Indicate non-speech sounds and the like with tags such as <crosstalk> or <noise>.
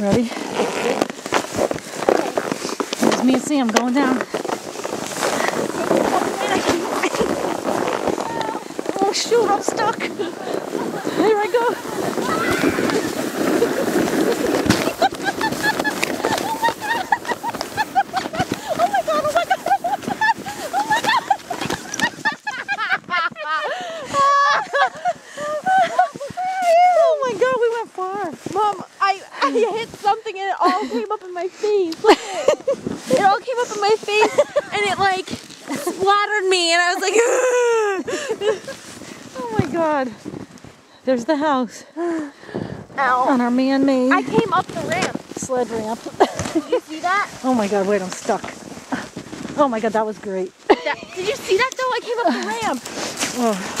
Ready? It's me and Sam going down. <laughs> Oh shoot, I'm stuck. There I go. Oh my god, oh my god, oh my god, oh my god. Oh my god, we went far. Mom, I, I hit something and it all came up in my face. It all came up in my face and it like splattered me and I was like, <laughs> Oh my god. There's the house ow. on our man-made I came up the ramp. sled ramp. Did you see that? <laughs> oh my god, wait, I'm stuck. Oh my god, that was great. that? Did you see that though? I came up the ramp. Oh,